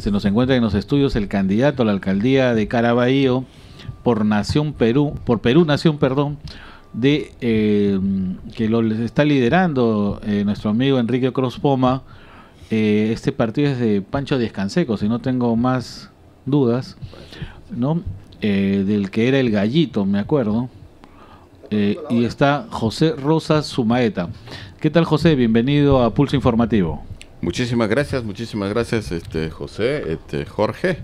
se nos encuentra en los estudios el candidato a la alcaldía de Caraballo por Nación Perú, por Perú Nación, perdón, de eh, que lo está liderando eh, nuestro amigo Enrique Crospoma. Eh, este partido es de Pancho Descanseco, si no tengo más dudas, ¿no? del que era el gallito, me acuerdo. y está José Rosas Sumaeta. ¿Qué tal, José? Bienvenido a Pulso Informativo. Muchísimas gracias, muchísimas gracias, este José, este Jorge,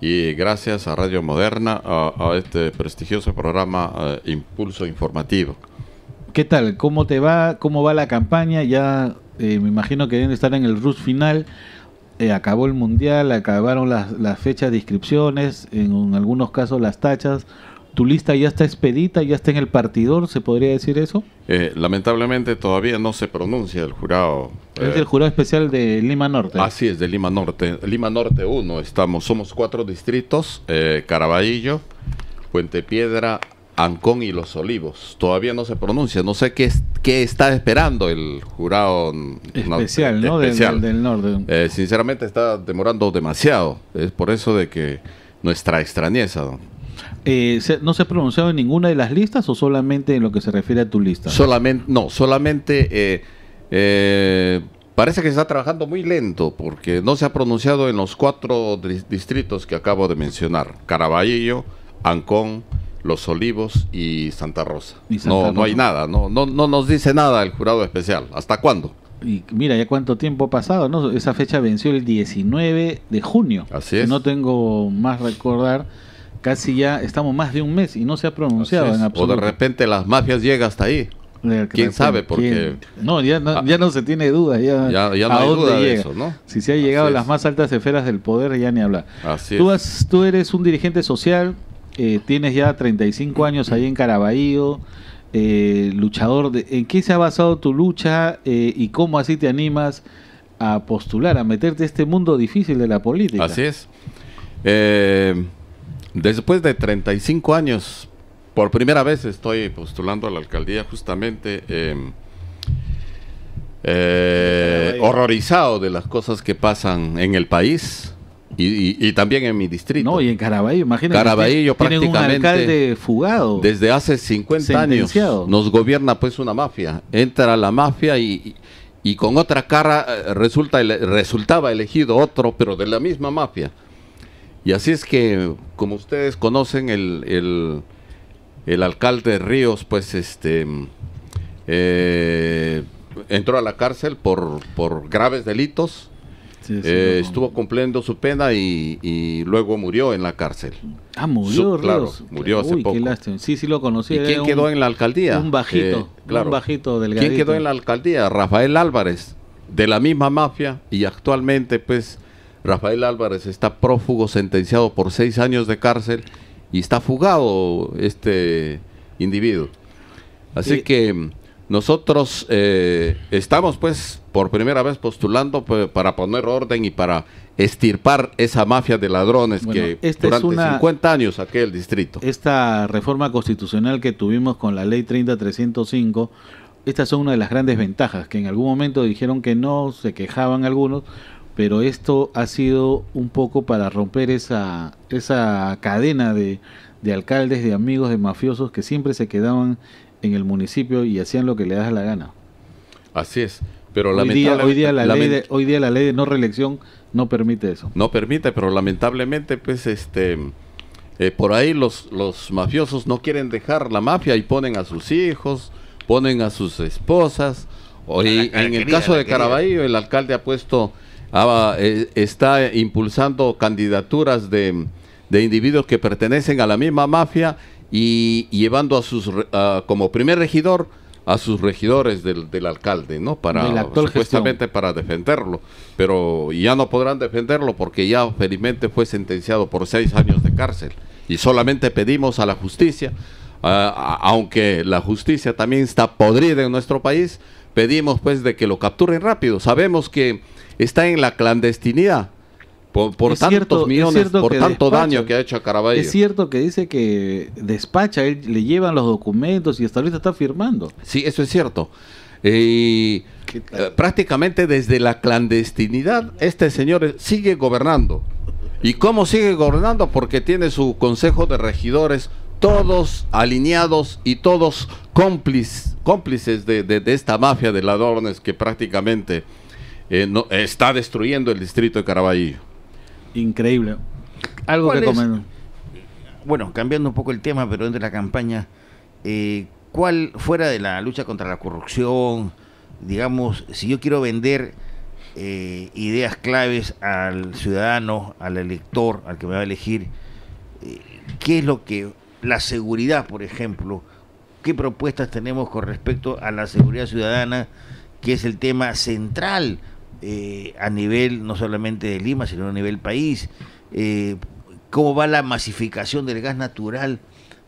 y gracias a Radio Moderna, a, este prestigioso programa Impulso Informativo. ¿Qué tal? ¿Cómo te va? ¿Cómo va la campaña? Ya eh, me imagino que deben estar en el RUS final. Eh, acabó el mundial, acabaron las fechas de inscripciones, en algunos casos las tachas. ¿Tu lista ya está expedita, ya está en el partidor? ¿Se podría decir eso? Eh, lamentablemente todavía no se pronuncia el jurado. Es el jurado especial de Lima Norte. Así es, de Lima Norte. Lima Norte 1, estamos, somos cuatro distritos, eh, Caraballo, Puente Piedra, Ancón y Los Olivos. Todavía no se pronuncia, no sé qué, qué está esperando el jurado especial, ¿no? Especial. Del, norte. Eh, sinceramente está demorando demasiado, es por eso de que nuestra extrañeza, eh, ¿No se ha pronunciado en ninguna de las listas o solamente en lo que se refiere a tu lista? Solamente, no, solamente eh, eh, parece que se está trabajando muy lento porque no se ha pronunciado en los cuatro distritos que acabo de mencionar: Caraballo, Ancón, Los Olivos y Santa Rosa. no, no hay nada, no, no, no nos dice nada el jurado especial. ¿Hasta cuándo? Y mira, ya cuánto tiempo ha pasado, ¿no? Esa fecha venció el 19 de junio. Así es. No tengo más recordar casi ya estamos más de un mes y no se ha pronunciado en absoluto. O de repente las mafias llegan hasta ahí. ¿Quién sabe? Porque... No, ya no, ah. ya no se tiene duda. Ya, ya, no hay duda de eso, ¿no? Si se ha llegado a las más altas esferas del poder, ya ni hablar. Así tú, tú eres un dirigente social, eh, tienes ya 35 años ahí en Caraballo, eh, luchador. De, ¿En qué se ha basado tu lucha eh, y cómo así te animas a postular, a meterte a este mundo difícil de la política? Así es. Eh Después de 35 años, por primera vez estoy postulando a la alcaldía justamente em, eh, horrorizado de las cosas que pasan en el país. Y, también en mi distrito. No, y en Caraballo, imagínate. Caraballo prácticamente. Un alcalde fugado. Desde hace 50 años nos gobierna pues una mafia. Entra la mafia y, y con otra cara eh, resulta, resultaba elegido otro, pero de la misma mafia. Y así es que, como ustedes conocen, el, el, alcalde de Ríos, pues, este, eh, entró a la cárcel por, por graves delitos. Eh, estuvo cumpliendo su pena y, luego murió en la cárcel. Ah, murió, Claro, murió hace poco. sí, sí lo conocí. ¿Y quién quedó en la alcaldía? Un bajito, eh, un bajito ¿Quién quedó en la alcaldía? Rafael Álvarez, de la misma mafia y actualmente, pues, Rafael Álvarez está prófugo, sentenciado por seis años de cárcel y está fugado este individuo. Así que nosotros eh, estamos pues por primera vez postulando pues, para poner orden y para estirpar esa mafia de ladrones que durante 50 años aquel distrito. Esta reforma constitucional que tuvimos con la ley 30305, estas son una de las grandes ventajas, que en algún momento dijeron que no, se quejaban algunos, pero esto ha sido un poco para romper esa, esa cadena de, de alcaldes, de amigos, de mafiosos que siempre se quedaban en el municipio y hacían lo que le das la gana. Así es. Pero hoy, día, hoy, día la ley de, hoy día la ley de no reelección no permite eso. No permite, pero lamentablemente, pues, este, eh, por ahí los, los mafiosos no quieren dejar la mafia y ponen a sus hijos, ponen a sus esposas. Hoy, en el caso de Caraballo, el alcalde ha puesto Ah, eh, está impulsando candidaturas de, individuos que pertenecen a la misma mafia y, llevando a sus como primer regidor a sus regidores del, alcalde, ¿no? Para supuestamente para defenderlo, pero ya no podrán defenderlo porque ya felizmente fue sentenciado por seis años de cárcel y solamente pedimos a la justicia, aunque la justicia también está podrida en nuestro país, pedimos pues de que lo capturen rápido. Sabemos que está en la clandestinidad. Por, tantos millones, por tanto daño que ha hecho a Caraballo. Es cierto que dice que despacha, él, le llevan los documentos y hasta ahorita está firmando. Sí, eso es cierto. Eh, eh, prácticamente desde la clandestinidad, este señor sigue gobernando. ¿Y cómo sigue gobernando? Porque tiene su consejo de regidores, todos alineados y todos cómplices de, esta mafia de ladrones que prácticamente eh, no, está destruyendo el distrito de Caraballo. Increíble. Algo que comen. Bueno, cambiando un poco el tema, pero dentro de la campaña, eh, ¿cuál, fuera de la lucha contra la corrupción, digamos, si yo quiero vender eh, ideas claves al ciudadano, al elector, al que me va a elegir, eh, ¿qué es lo que, la seguridad, por ejemplo, qué propuestas tenemos con respecto a la seguridad ciudadana, que es el tema central eh, a nivel no solamente de Lima, sino a nivel país? ¿Cómo va la masificación del gas natural,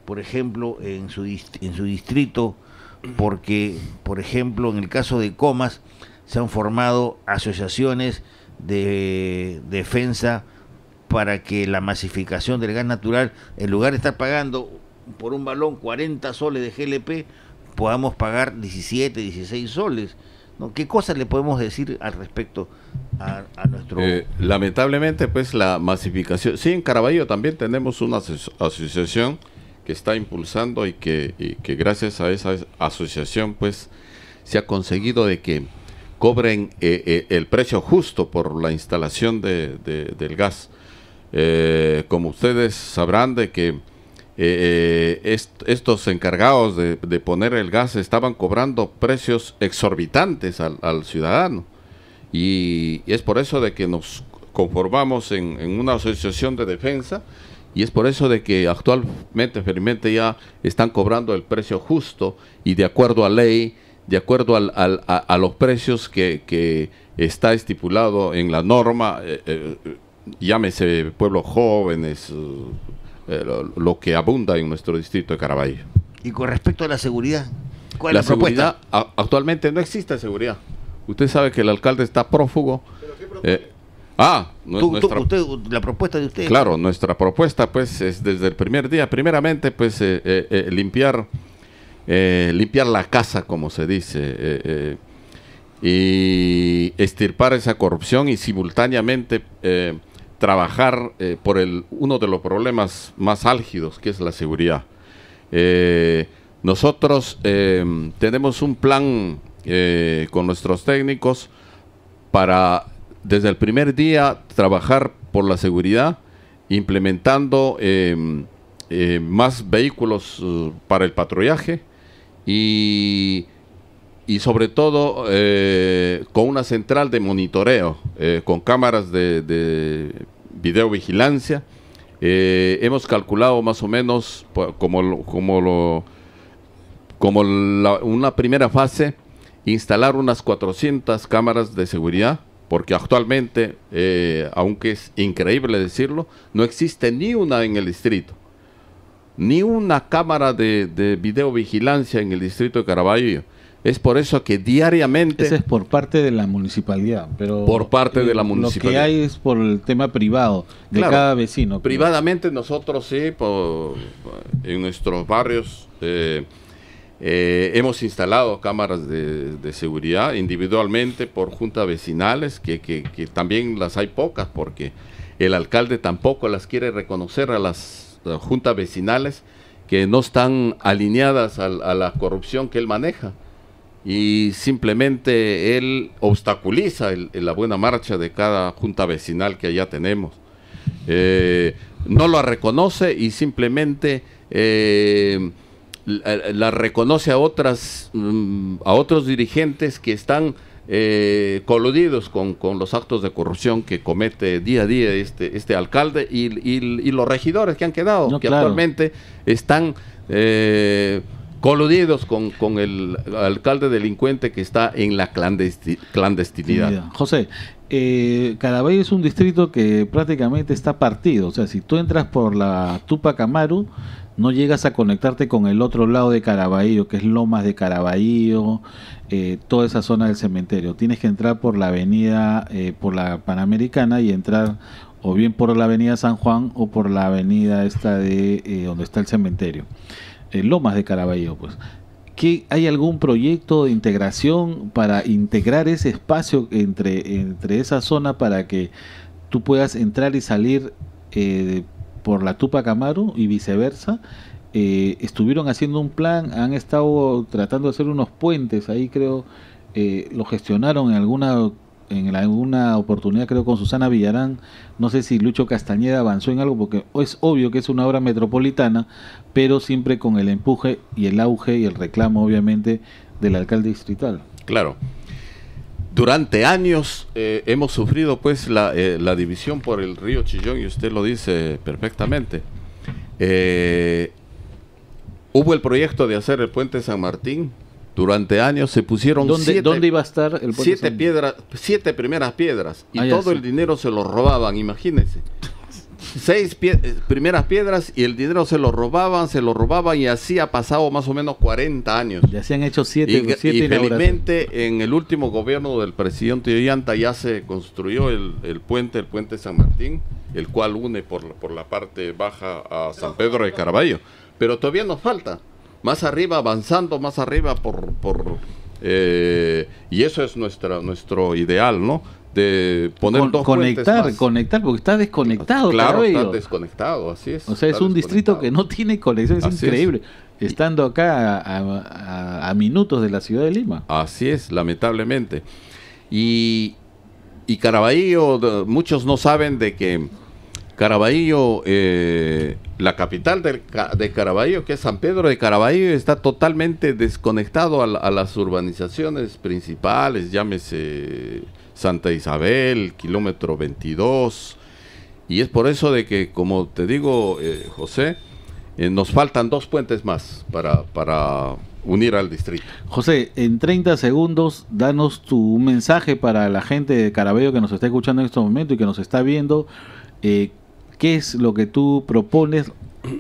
por ejemplo, en su, en su distrito? Porque, por ejemplo, en el caso de Comas, se han formado asociaciones de defensa para que la masificación del gas natural, en lugar de estar pagando por un balón 40 soles de GLP, podamos pagar 17, 16 soles. ¿Qué cosas le podemos decir al respecto a, nuestro... Eh, lamentablemente, pues la masificación... Sí, en Caraballo también tenemos una asociación que está impulsando y que, y que gracias a esa asociación, pues se ha conseguido de que cobren eh, eh, el precio justo por la instalación de, del gas. Eh, como ustedes sabrán de que estos encargados de, poner el gas estaban cobrando precios exorbitantes al, ciudadano. Y, es por eso de que nos conformamos en, en, una asociación de defensa y es por eso de que actualmente, felizmente, ya están cobrando el precio justo y de acuerdo a ley de acuerdo al, a, los precios que, está estipulado en la norma, eh, eh, llámese pueblos jóvenes, eh, lo, que abunda en nuestro distrito de Caraballo. Y con respecto a la seguridad, ¿cuál la es la seguridad, actualmente no existe seguridad. Usted sabe que el alcalde está prófugo. Ah, la propuesta de usted. Claro, nuestra propuesta pues es desde el primer día, primeramente pues limpiar eh, limpiar la casa, como se dice, eh, eh, y estirpar esa corrupción y simultáneamente trabajar por el, uno de los problemas más álgidos, que es la seguridad. nosotros tenemos un plan con nuestros técnicos para desde el primer día trabajar por la seguridad, implementando más vehículos para el patrullaje, y, y sobre todo eh, con una central de monitoreo, eh, con cámaras de videovigilancia. Eh, hemos calculado más o menos como, como, lo, como una primera fase, instalar unas 400 cámaras de seguridad, porque actualmente, aunque es increíble decirlo, no existe ni una en el distrito ni una cámara de, videovigilancia en el distrito de Caraballo. Es por eso que diariamente... Eso es por parte de la municipalidad, pero... Por parte de la municipalidad. Lo que hay es por el tema privado de cada vecino. Privadamente nosotros sí, en nuestros barrios eh, eh, hemos instalado cámaras de, seguridad individualmente por juntas vecinales, que, que, que también las hay pocas porque el alcalde tampoco las quiere reconocer a las juntas vecinales que no están alineadas a, la corrupción que él maneja y simplemente él obstaculiza la buena marcha de cada junta vecinal que allá tenemos. Eh, no lo reconoce y simplemente eh, la, reconoce a otras mm, a otros dirigentes que están eh, coludidos con, los actos de corrupción que comete día a día este, este alcalde y, los regidores que han quedado, que actualmente están eh, coludidos con, con, el alcalde delincuente que está en la clandestinidad. José, eh, Caraballo es un distrito que prácticamente está partido, o sea, si tú entras por la Tupac Amaru, no llegas a conectarte con el otro lado de Caraballo, que es Lomas de Caraballo, eh, toda esa zona del cementerio. Tienes que entrar por la avenida, eh, por la Panamericana y entrar o bien por la avenida San Juan o por la avenida esta de eh, donde está el cementerio. Lomas de Caraballo, pues. ¿qué, ¿hay algún proyecto de integración para integrar ese espacio entre, entre esa zona para que tú puedas entrar y salir eh, por la Tupac Amaru y viceversa? Eh, estuvieron haciendo un plan, han estado tratando de hacer unos puentes, ahí creo, eh, lo gestionaron en alguna en alguna oportunidad creo con Susana Villarán, no sé si Lucho Castañeda avanzó en algo porque es obvio que es una obra metropolitana, pero siempre con el empuje y el auge y el reclamo obviamente del alcalde distrital. Claro. Durante años eh, hemos sufrido pues la, la, división por el río Chillón y usted lo dice perfectamente. Eh, Hubo el proyecto de hacer el puente San Martín. Durante años se pusieron ¿Dónde, siete, ¿dónde iba a estar el puente siete San... piedras, siete primeras piedras y Ah, todo el dinero se lo robaban, imagínense. Seis pie- eh, primeras piedras y el dinero se lo robaban, se lo robaban y así ha pasado más o menos 40 años. Ya se han hecho siete, Y, siete y felizmente en el último gobierno del presidente Ollanta ya se construyó el, el puente, el puente San Martín, el cual une por, la- por la parte baja a San Pedro de Caraballo. Pero todavía nos falta. Más arriba, avanzando más arriba por... por eh, y eso es nuestra, nuestro ideal, ¿no? De poner Con- dos conectar, más. conectar, porque está desconectado. Claro, está desconectado, así es. O sea, es un distrito que no tiene conexión, es Así es. increíble. Estando acá a, a- a minutos de la ciudad de Lima. Así es, lamentablemente. Y, y Caraballo, muchos no saben de que Caraballo, eh, la capital de Caraballo, que es San Pedro de Caraballo, está totalmente desconectado a las urbanizaciones principales, llámese Santa Isabel, kilómetro 22. Y es por eso de que, como te digo, eh, José, eh, nos faltan dos puentes más para, para unir al distrito. José, en 30 segundos, danos tu mensaje para la gente de Caraballo que nos está escuchando en este momento y que nos está viendo. Eh, ¿Qué es lo que tú propones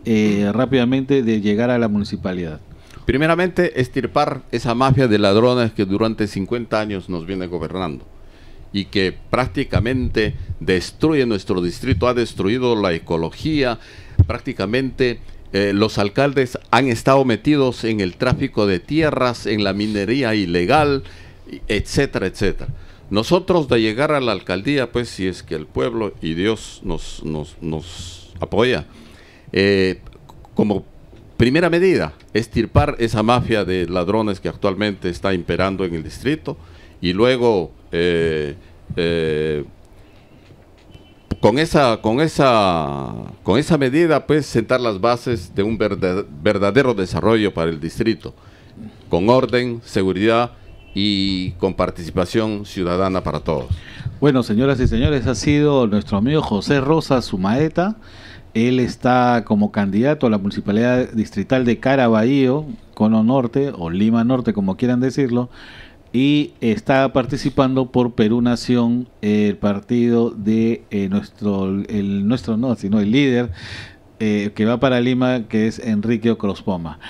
eh, rápidamente de llegar a la municipalidad? Primeramente, estirpar esa mafia de ladrones que durante 50 años nos viene gobernando y que prácticamente destruye nuestro distrito, ha destruido la ecología, prácticamente eh, los alcaldes han estado metidos en el tráfico de tierras, en la minería ilegal, etcétera, etcétera. Nosotros de llegar a la alcaldía, pues si es que el pueblo y Dios nos, nos, nos apoya, eh, como primera medida, estirpar esa mafia de ladrones que actualmente está imperando en el distrito y luego eh, eh, con esa con esa con esa medida pues sentar las bases de un verda- verdadero desarrollo para el distrito con orden, seguridad y con participación ciudadana para todos. Bueno, señoras y señores, ha sido nuestro amigo José Rosa Sumaeta. Él está como candidato a la Municipalidad Distrital de Caraballo, Cono Norte o Lima Norte, como quieran decirlo, y está participando por Perú Nación, el partido de eh, nuestro, el nuestro no, sino el líder eh, que va para Lima, que es Enrique Crospoma.